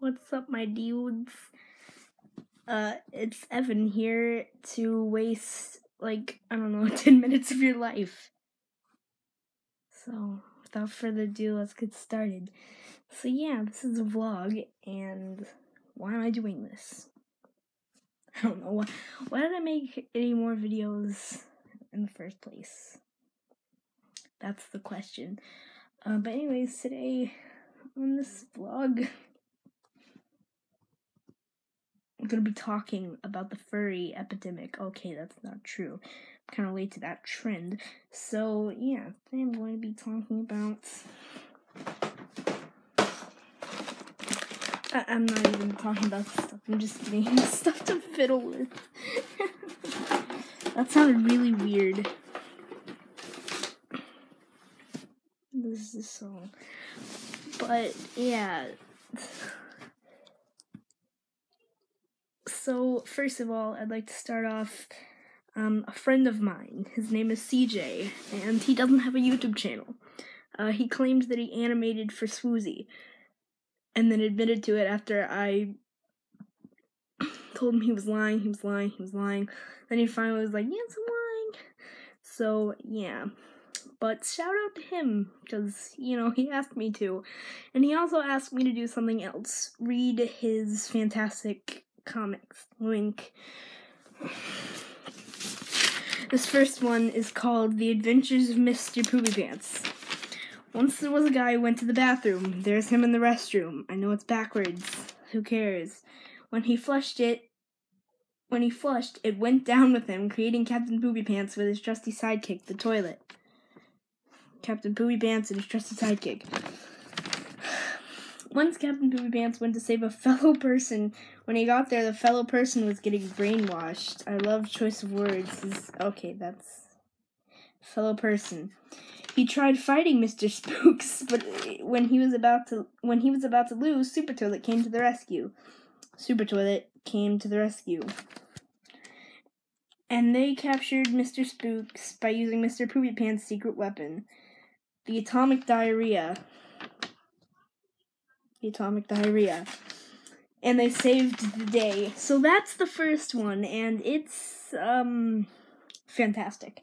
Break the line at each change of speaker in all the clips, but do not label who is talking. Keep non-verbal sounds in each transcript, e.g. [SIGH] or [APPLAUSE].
What's up, my dudes? Uh, it's Evan here to waste, like, I don't know, [LAUGHS] 10 minutes of your life. So, without further ado, let's get started. So, yeah, this is a vlog, and why am I doing this? [LAUGHS] I don't know. Why, why did I make any more videos in the first place? That's the question. Uh, but, anyways, today on this vlog, [LAUGHS] I'm gonna be talking about the furry epidemic. Okay, that's not true. I'm kind of late to that trend. So yeah, I'm going to be talking about. I- I'm not even talking about stuff. I'm just getting [LAUGHS] stuff to fiddle with. [LAUGHS] that sounded really weird. This is song, but yeah. So, first of all, I'd like to start off um, a friend of mine. His name is CJ, and he doesn't have a YouTube channel. Uh, he claims that he animated for Swoozie, and then admitted to it after I told him he was lying, he was lying, he was lying. Then he finally was like, Yes, I'm lying. So, yeah. But shout out to him, because, you know, he asked me to. And he also asked me to do something else read his fantastic comics. Link. This first one is called The Adventures of Mr. Poopy Pants. Once there was a guy who went to the bathroom. There's him in the restroom. I know it's backwards. Who cares? When he flushed it, when he flushed, it went down with him, creating Captain Poopy Pants with his trusty sidekick, the toilet. Captain Poopy Pants and his trusty sidekick. Once Captain Poopy Pants went to save a [LAUGHS] fellow person. When he got there, the fellow person was getting brainwashed. I love choice of words. Okay, that's fellow person. He tried fighting Mr. [LAUGHS] Spooks, but when he was about to when he was about to lose, Super Toilet came to the rescue. Super Toilet came to the rescue. And they captured Mr. Spooks by using Mr. Poopy Pants' secret weapon, the atomic diarrhea the atomic diarrhea. And they saved the day. So that's the first one, and it's um fantastic.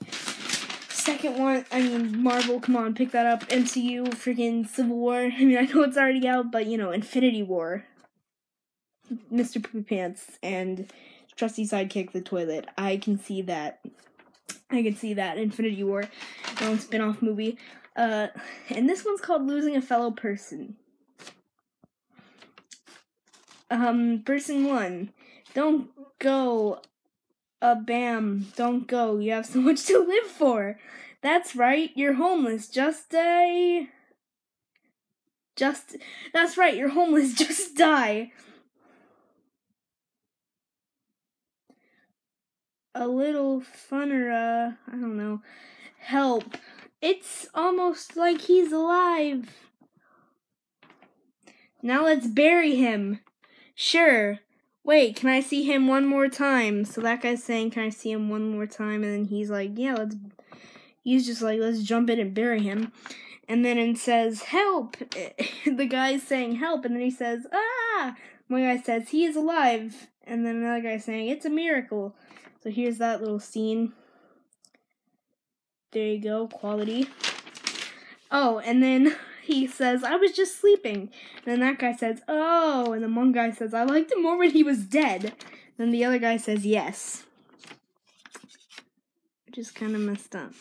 Second one, I mean Marvel, come on, pick that up. MCU, freaking Civil War. [LAUGHS] I mean I know it's already out, but you know, Infinity War. Mr. Poopy Pants and trusty sidekick the toilet. I can see that. I can see that Infinity War, own spin-off movie. Uh, and this one's called Losing a Fellow Person. Um, person one, don't go. Uh, bam, don't go. You have so [LAUGHS] much to live for. That's right, you're homeless. Just a. Just. That's right, you're homeless. [LAUGHS] Just die. A little funner, uh, I don't know. Help. It's almost like he's alive. Now let's bury him. Sure. Wait, can I see him one more time? So that guy's saying, Can I see him one more time? And then he's like, Yeah, let's. He's just like, Let's jump in and bury him. And then it says, Help! [LAUGHS] the guy's saying, Help! And then he says, Ah! One guy says, He is alive. And then another guy saying, It's a miracle. So here's that little scene. There you go, quality. Oh, and then he says, I was just sleeping. And then that guy says, Oh. And then one guy says, I liked him more when he was dead. Then the other guy says, Yes. Which is kind of messed up.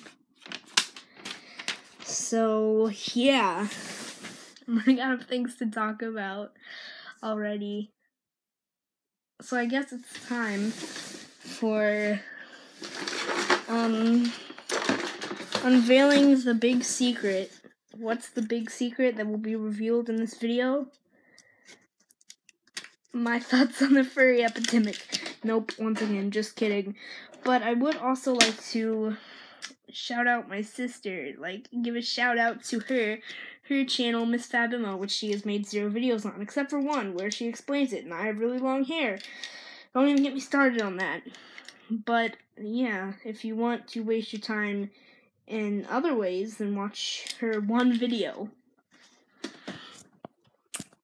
So, yeah. I'm running out of things to talk about already. So I guess it's time for um unveiling the big secret what's the big secret that will be revealed in this video? My [LAUGHS] thoughts on the furry epidemic. Nope, once again, just kidding. But I would also like to shout out my sister, like give a shout out to her, her channel, Miss Fabimo, which she has made zero videos on, except for one where she explains it, and I have really long hair. Don't even get me started on that. But yeah, if you want to waste your time in other ways than watch her one video.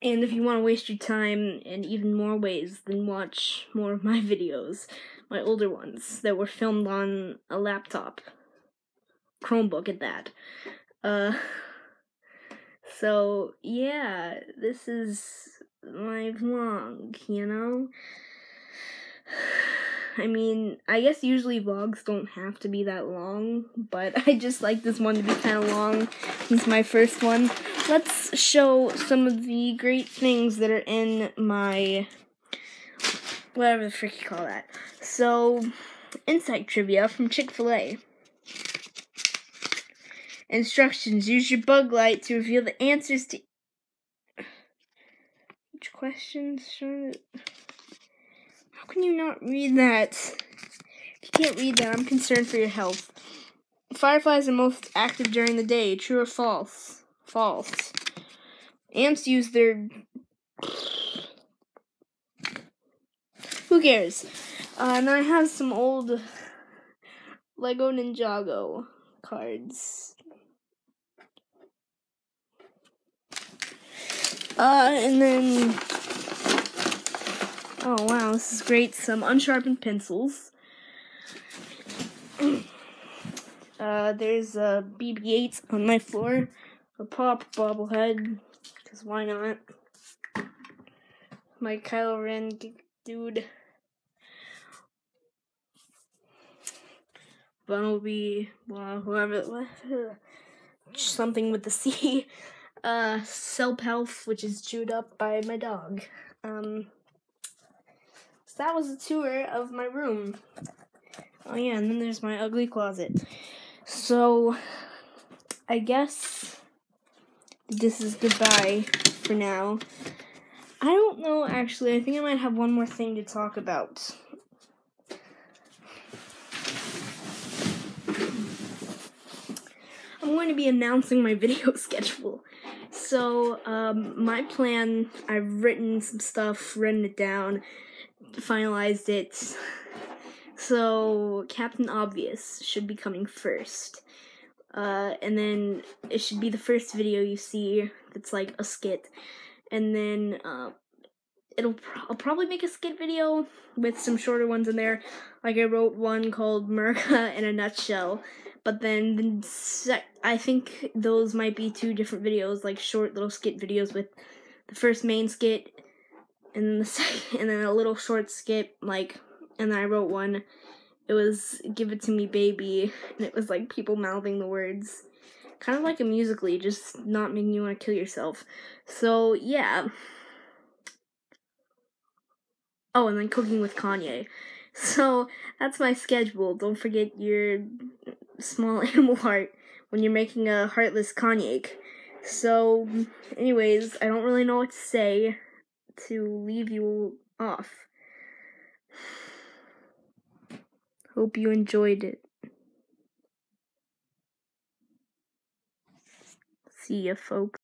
And if you want to waste your time in even more ways, then watch more of my [LAUGHS] videos, my older ones that were filmed on a laptop, Chromebook at that. Uh, [LAUGHS] so yeah, this is my vlog, you know? [SIGHS] [SIGHS] I mean, I guess usually vlogs don't have to be that long, but [LAUGHS] I just like this one to be kind of long. Is my first one. Let's show some of the great things that are in my, whatever the frick you call that. So, insight trivia from Chick-fil-A. Instructions. Use your bug light to reveal the answers to each question. Can you not read that? If you can't read that, I'm concerned for your health. Fireflies are most active during the day. True or false? False. Ants use their. Who cares? Uh, and I have some old Lego Ninjago cards. Uh, and then, oh wow, this is great. Some unsharpened pencils. [CLEARS THROAT] Uh, there's a BB-8 on my floor, a pop bobblehead, because why not? My Kylo Ren dude. Bumblebee, well, whoever, [LAUGHS] something with the C [LAUGHS] uh, Self Health, which is chewed up by my dog. Um, that was a tour of my room. Oh yeah, and then there's my ugly closet. So, I guess this is goodbye for now. I don't know, actually. I think I might have one more thing to talk about. I'm going to be announcing my [LAUGHS] video schedule. So, um, my plan, I've written some stuff, written it down, finalized it. [LAUGHS] So, Captain Obvious should be coming first. Uh, and then it should be the first video you see that's like a skit. And then, uh, it'll pro- I'll probably make a skit video with some shorter ones in there. Like I wrote one called Merca [LAUGHS] in a nutshell but then the I think those might be two different videos, like short little skit videos with the first main skit and then the [LAUGHS] second, and then a little short skip like, and then I wrote one. It was "Give It to Me, Baby," and it was like people mouthing the words, kind of like a Musical.ly, just not making you want to kill yourself. So yeah. Oh, and then cooking with Kanye. [LAUGHS] So that's my schedule. Don't forget your small [LAUGHS] animal heart when you're making a heartless Kanye. So, anyways, I don't really know what to say to leave you off. Hope you enjoyed it. See ya, folks.